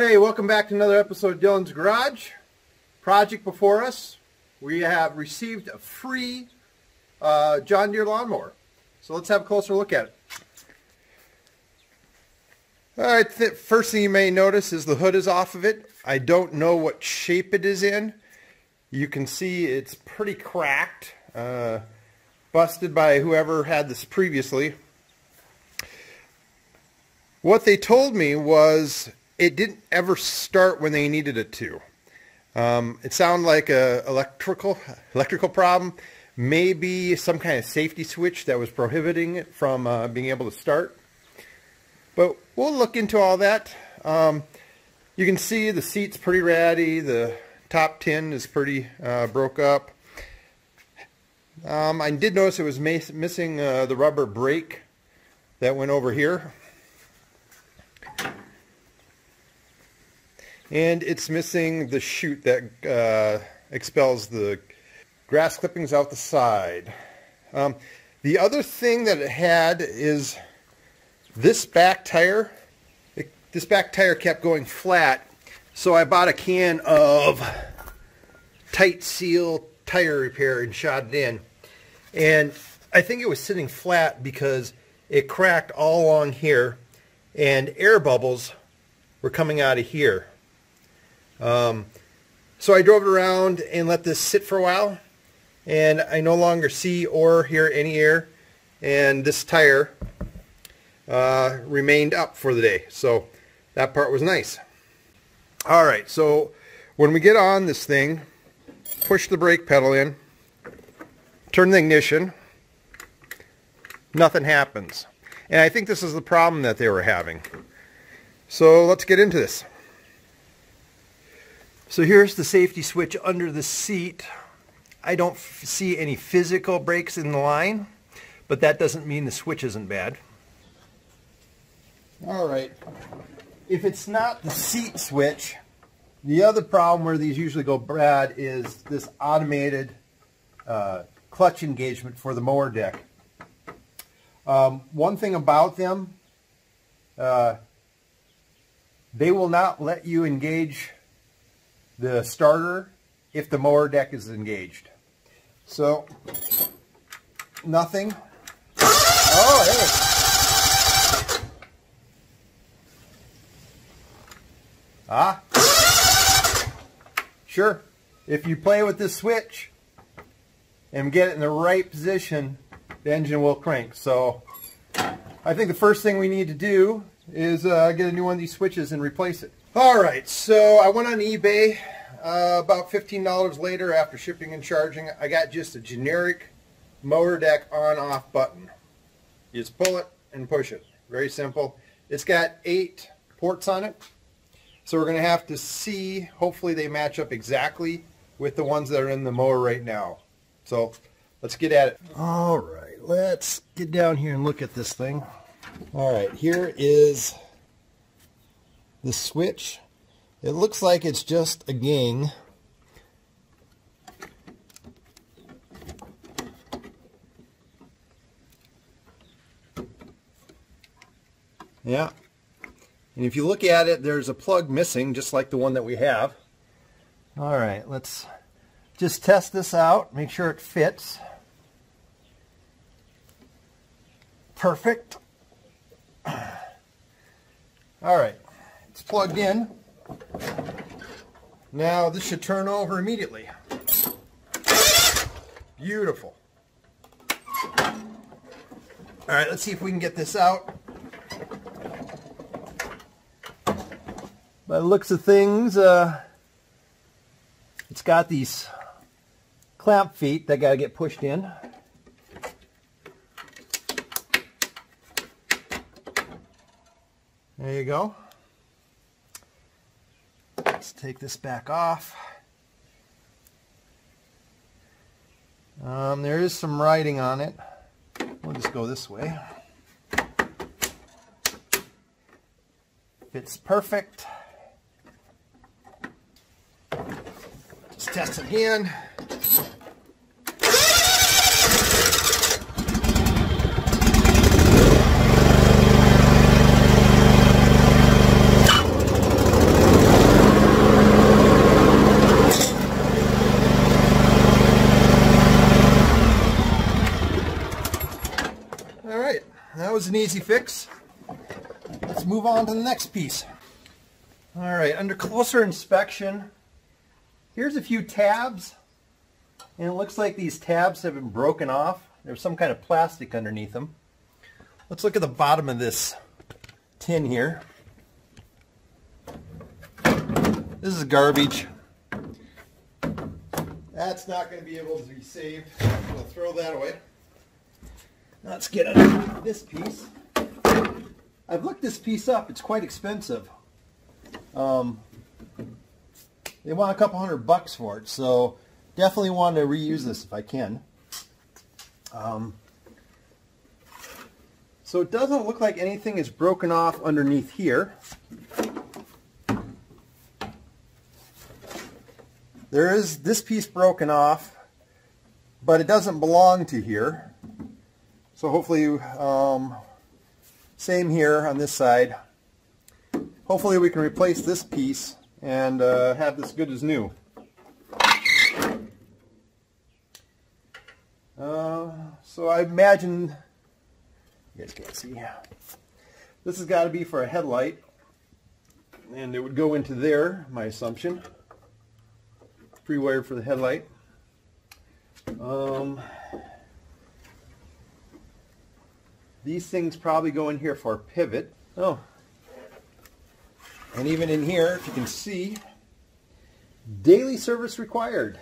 Hey, welcome back to another episode of Dylan's Garage. Project before us. We have received a free uh, John Deere lawnmower. So let's have a closer look at it. All right, th first thing you may notice is the hood is off of it. I don't know what shape it is in. You can see it's pretty cracked, uh, busted by whoever had this previously. What they told me was it didn't ever start when they needed it to. Um, it sounded like a electrical electrical problem, maybe some kind of safety switch that was prohibiting it from uh, being able to start. But we'll look into all that. Um, you can see the seat's pretty ratty. The top tin is pretty uh, broke up. Um, I did notice it was missing uh, the rubber brake that went over here. And it's missing the chute that uh, expels the grass clippings out the side. Um, the other thing that it had is this back tire, it, this back tire kept going flat, so I bought a can of tight seal tire repair and shot it in. And I think it was sitting flat because it cracked all along here and air bubbles were coming out of here. Um, so I drove it around and let this sit for a while and I no longer see or hear any air and this tire uh, remained up for the day. So that part was nice. All right, so when we get on this thing, push the brake pedal in, turn the ignition, nothing happens. And I think this is the problem that they were having. So let's get into this. So here's the safety switch under the seat. I don't see any physical breaks in the line, but that doesn't mean the switch isn't bad. All right. If it's not the seat switch, the other problem where these usually go bad is this automated uh, clutch engagement for the mower deck. Um, one thing about them, uh, they will not let you engage the starter if the mower deck is engaged. So, nothing. Oh, hey. Ah. Sure. If you play with this switch and get it in the right position, the engine will crank. So I think the first thing we need to do is uh, get a new one of these switches and replace it. All right, so I went on eBay uh, about $15 later after shipping and charging. I got just a generic mower deck on-off button. You just pull it and push it. Very simple. It's got eight ports on it. So we're going to have to see, hopefully they match up exactly with the ones that are in the mower right now. So let's get at it. All right, let's get down here and look at this thing. All right, here is the switch. It looks like it's just a gang. Yeah, and if you look at it, there's a plug missing, just like the one that we have. All right, let's just test this out, make sure it fits. Perfect. All right, it's plugged in. Now this should turn over immediately. Beautiful. All right, let's see if we can get this out. by the looks of things, uh, it's got these clamp feet that got to get pushed in. There you go. Take this back off. Um, there is some writing on it. We'll just go this way. Fits perfect. Just test it again. was an easy fix. Let's move on to the next piece. All right, under closer inspection, here's a few tabs. And it looks like these tabs have been broken off. There's some kind of plastic underneath them. Let's look at the bottom of this tin here. This is garbage. That's not going to be able to be saved. I'm going to throw that away. Let's get this piece. I've looked this piece up. It's quite expensive. Um, they want a couple hundred bucks for it, so definitely want to reuse this if I can. Um, so it doesn't look like anything is broken off underneath here. There is this piece broken off, but it doesn't belong to here. So hopefully, um, same here on this side. Hopefully we can replace this piece and uh, have this good as new. Uh, so I imagine you guys can't see. This has got to be for a headlight. And it would go into there, my assumption. Pre-wired for the headlight. Um, these things probably go in here for a pivot. Oh. And even in here, if you can see, daily service required.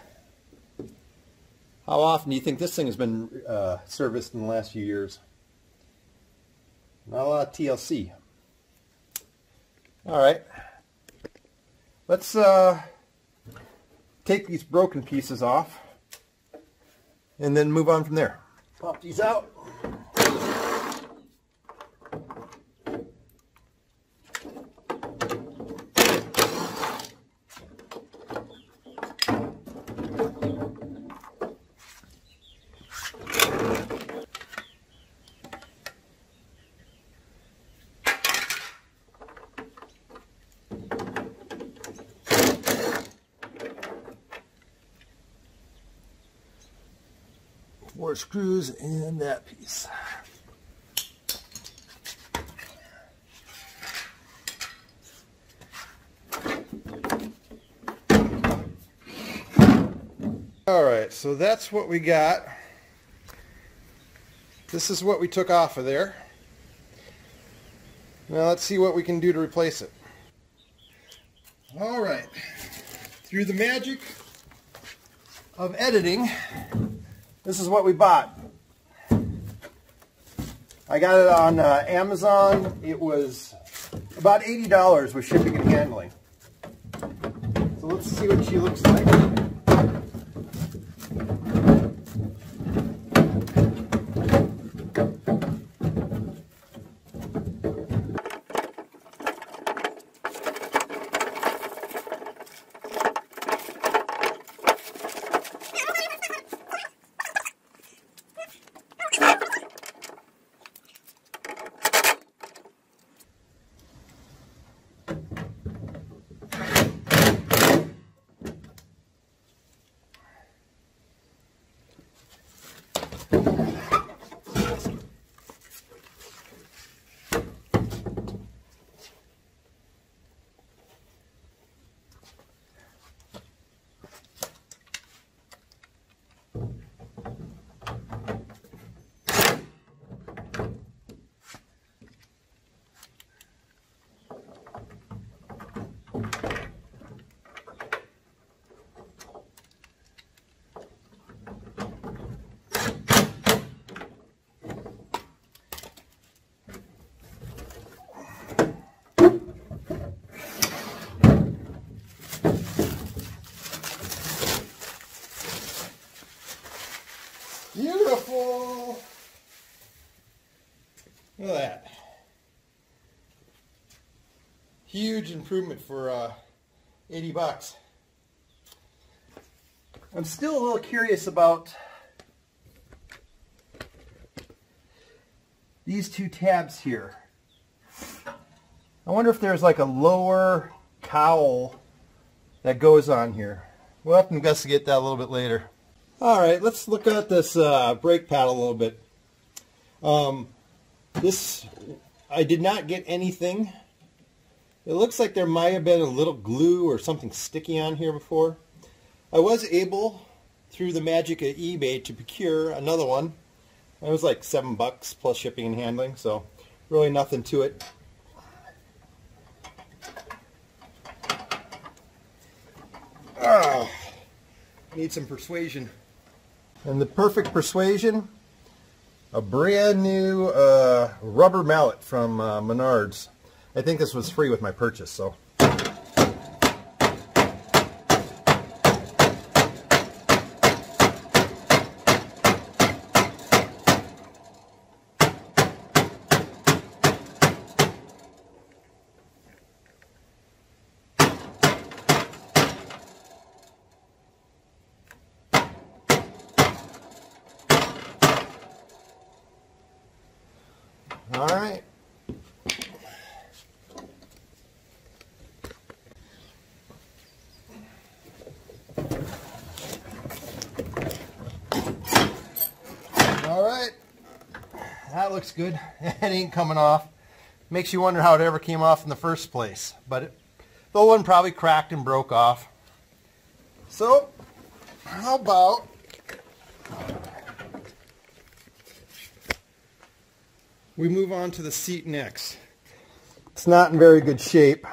How often do you think this thing has been uh, serviced in the last few years? Not a lot of TLC. All right. Let's uh, take these broken pieces off and then move on from there. Pop these out. Screws in that piece. All right, so that's what we got. This is what we took off of there. Now let's see what we can do to replace it. All right, through the magic of editing, this is what we bought. I got it on uh, Amazon. It was about $80 with shipping and handling. So let's see what she looks like. Beautiful. Look at that. Huge improvement for uh, 80 bucks. I'm still a little curious about these two tabs here. I wonder if there's like a lower cowl that goes on here. We'll have to investigate that a little bit later. All right, let's look at this uh, brake pad a little bit. Um, This, I did not get anything. It looks like there might have been a little glue or something sticky on here before. I was able, through the magic of eBay, to procure another one. It was like seven bucks plus shipping and handling, so really nothing to it. Ah, need some persuasion. And the perfect persuasion, a brand new uh, rubber mallet from uh, Menards. I think this was free with my purchase, so All right. All right. That looks good. It ain't coming off. Makes you wonder how it ever came off in the first place. But it, the one probably cracked and broke off. So, how about we move on to the seat next. It's not in very good shape.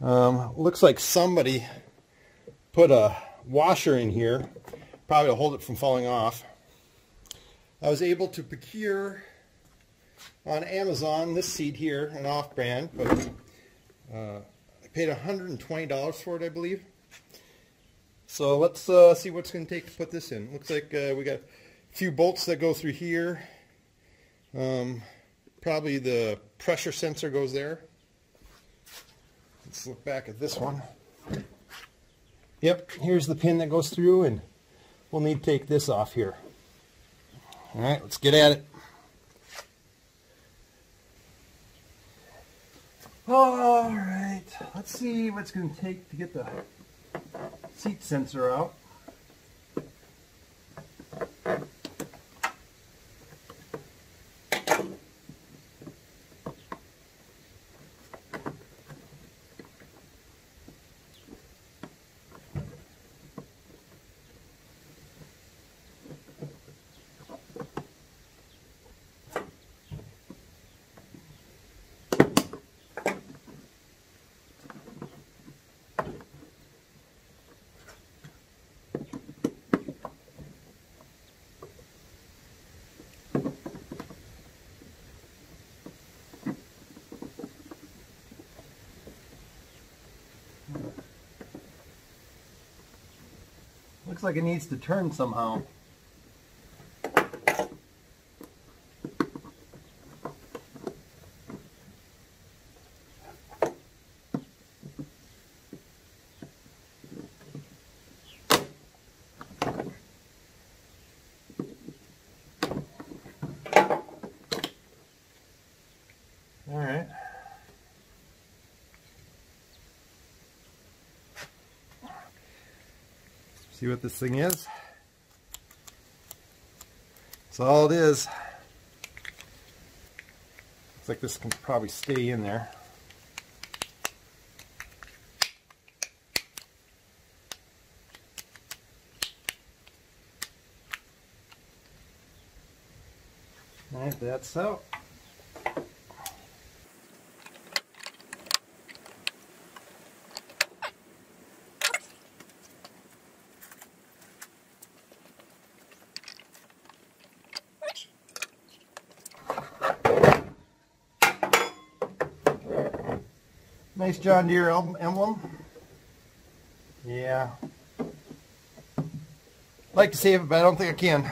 Um, looks like somebody put a washer in here, probably to hold it from falling off. I was able to procure on Amazon this seat here, an off-brand, but uh, I paid $120 for it, I believe. So let's uh, see what's going to take to put this in. Looks like uh, we got a few bolts that go through here. Um, probably the pressure sensor goes there. Let's look back at this one. Yep, here's the pin that goes through and we'll need to take this off here. Alright, let's get at it. Alright, let's see what's going to take to get the seat sensor out. Looks like it needs to turn somehow. All right. See what this thing is? That's all it is. Looks like this can probably stay in there. Alright, that's so. Nice John Deere emblem. Yeah. like to save it, but I don't think I can.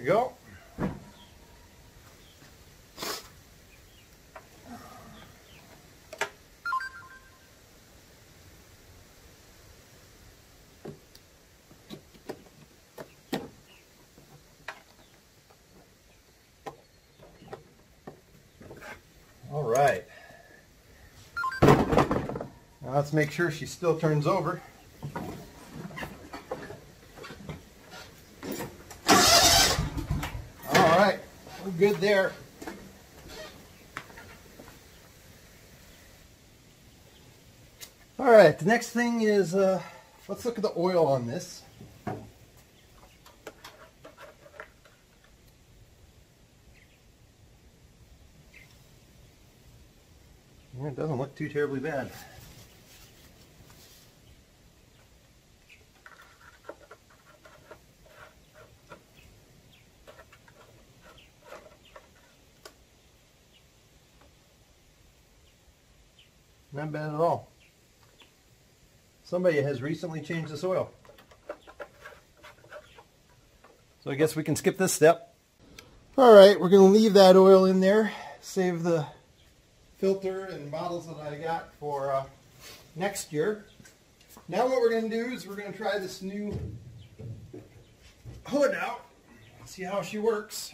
we go. All right. Now let's make sure she still turns over. Good there. All right, the next thing is, uh, let's look at the oil on this. It doesn't look too terribly bad. Not bad at all. Somebody has recently changed the oil. So I guess we can skip this step. All right, we're going to leave that oil in there, save the filter and bottles that I got for uh, next year. Now what we're going to do is we're going to try this new hood out, see how she works.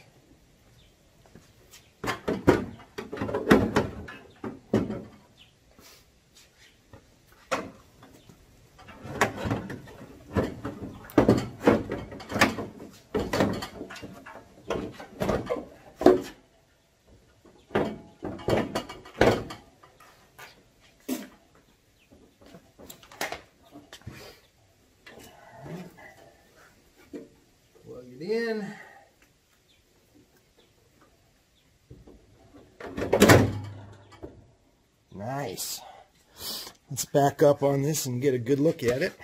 Plug it in. Nice. Let's back up on this and get a good look at it.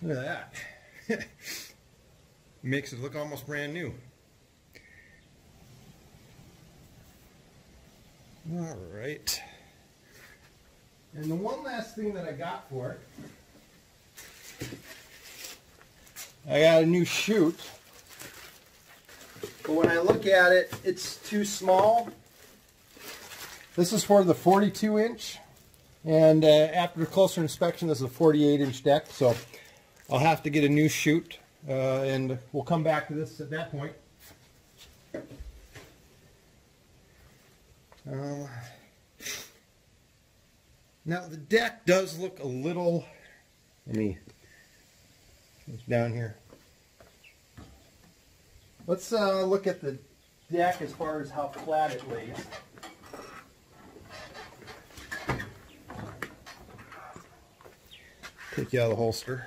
Look at that. Makes it look almost brand new. All right. And the one last thing that I got for it, I got a new chute. But when I look at it, it's too small. This is for the 42 inch. And uh, after closer inspection, this is a 48 inch deck. So I'll have to get a new chute. Uh, and we'll come back to this at that point. Um, now the deck does look a little, let me, it's down here. Let's uh, look at the deck as far as how flat it lays. Take you out of the holster.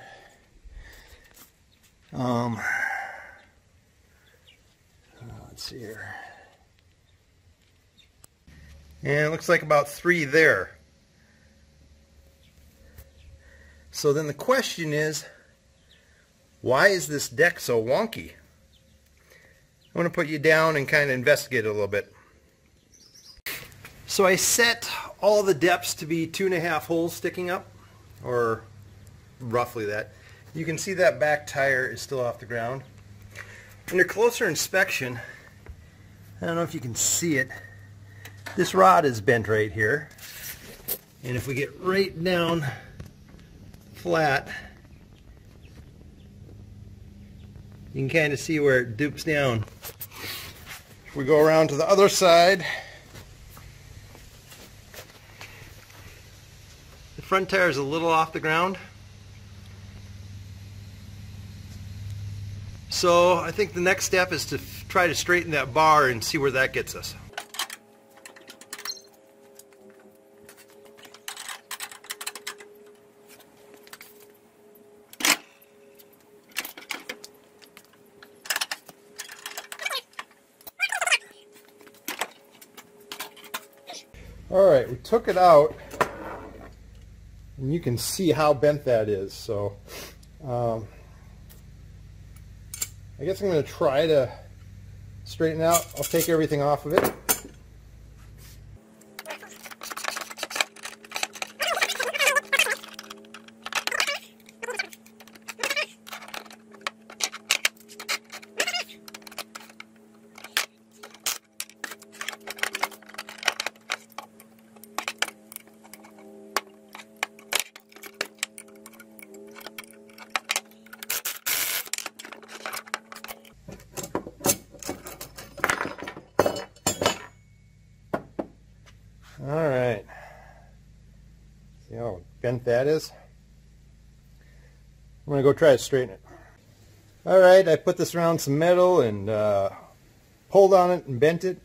Um, let's see here. And it looks like about three there. So then the question is, why is this deck so wonky? I want to put you down and kind of investigate a little bit. So I set all the depths to be two and a half holes sticking up, or roughly that. You can see that back tire is still off the ground. Under closer inspection, I don't know if you can see it, this rod is bent right here. And if we get right down flat, you can kind of see where it dupes down. We go around to the other side, the front tire is a little off the ground. So I think the next step is to try to straighten that bar and see where that gets us. All right, we took it out, and you can see how bent that is. So, um, I guess I'm going to try to straighten out. I'll take everything off of it. All right. See how bent that is? I'm going to go try to straighten it. All right, I put this around some metal and uh, pulled on it and bent it.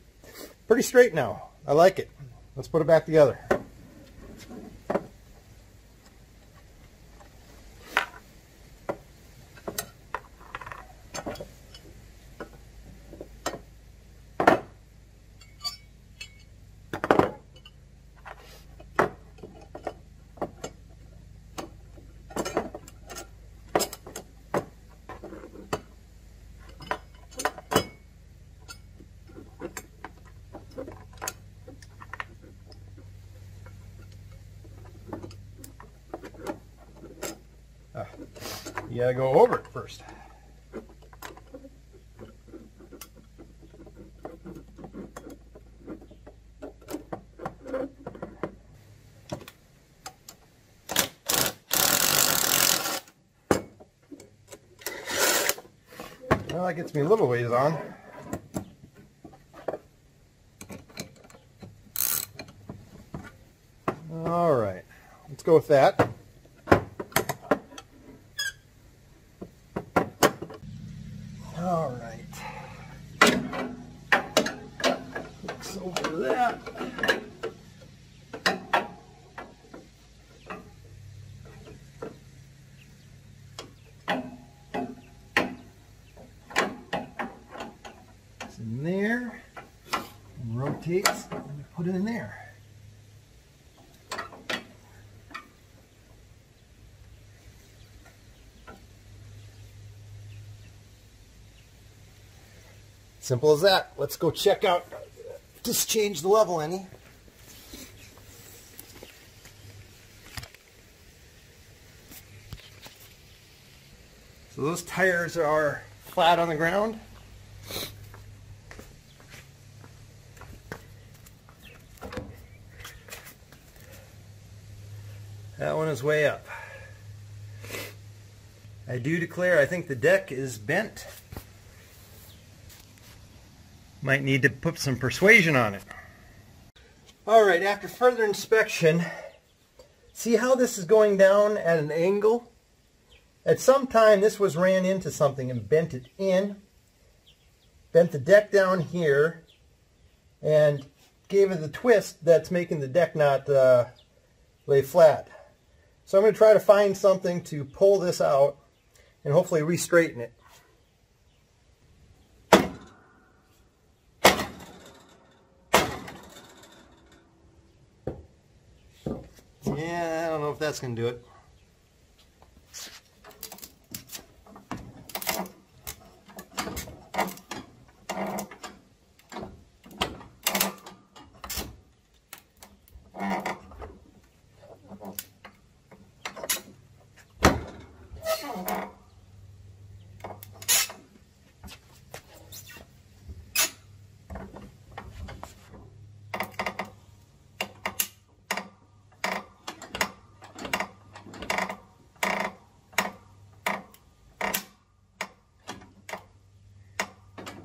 Pretty straight now. I like it. Let's put it back together. That gets me a little ways on. All right, let's go with that. All right. Looks over that. It's in there. And rotates. Let me put it in there. Simple as that. Let's go check out. Just change the level any. So those tires are flat on the ground. That one is way up. I do declare I think the deck is bent. Might need to put some persuasion on it. Alright, after further inspection, see how this is going down at an angle? At some time this was ran into something and bent it in, bent the deck down here, and gave it the twist that's making the deck not uh, lay flat. So I'm going to try to find something to pull this out and hopefully re-straighten it. Yeah, I don't know if that's going to do it.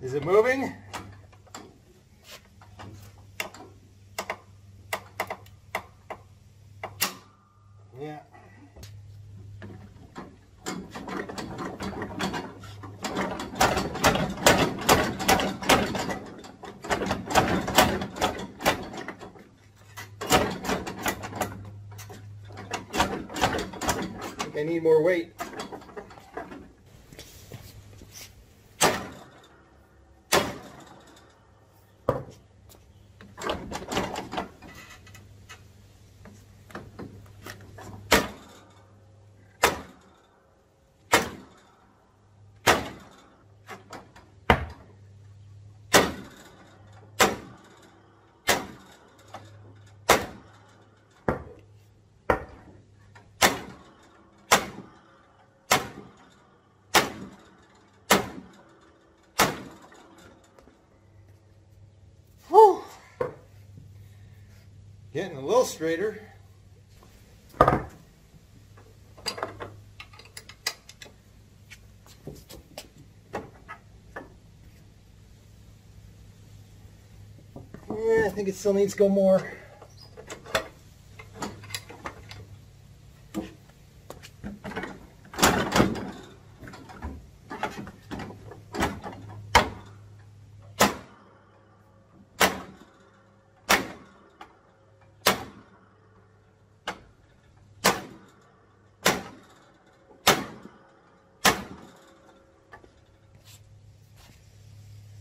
Is it moving? Yeah. I need more weight. Getting a little straighter. Yeah, I think it still needs to go more.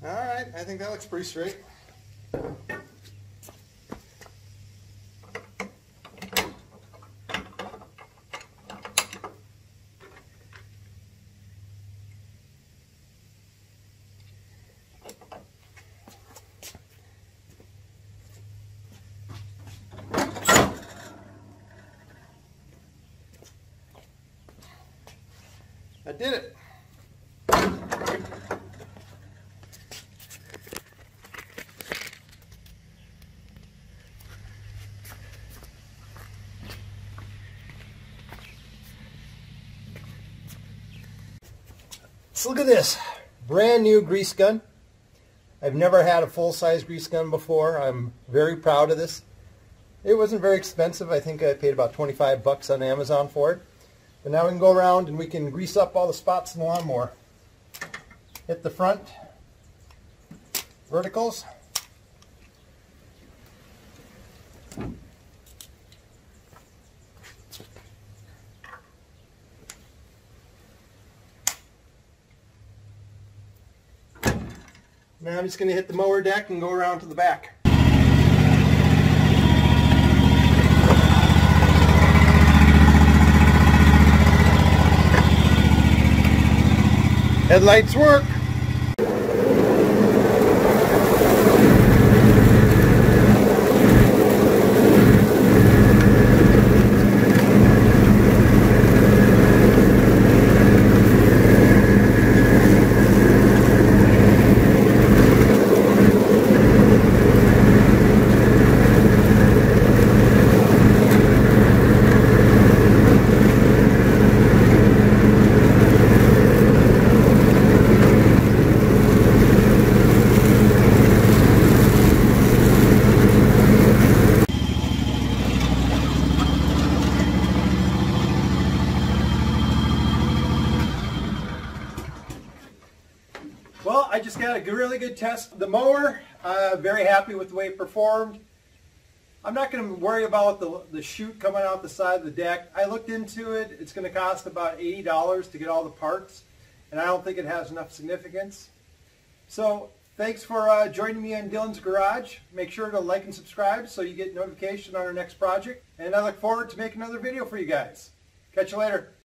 All right, I think that looks pretty straight. Look at this, brand new grease gun. I've never had a full-size grease gun before. I'm very proud of this. It wasn't very expensive. I think I paid about 25 bucks on Amazon for it. But now we can go around and we can grease up all the spots in the lawnmower. Hit the front verticals. Now I'm just going to hit the mower deck and go around to the back. Headlights work. Well, I just got a really good test the mower. Uh, very happy with the way it performed. I'm not going to worry about the, the chute coming out the side of the deck. I looked into it. It's going to cost about $80 to get all the parts, and I don't think it has enough significance. So thanks for uh, joining me on Dylan's Garage. Make sure to like and subscribe so you get notification on our next project. And I look forward to making another video for you guys. Catch you later.